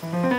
Mm-hmm.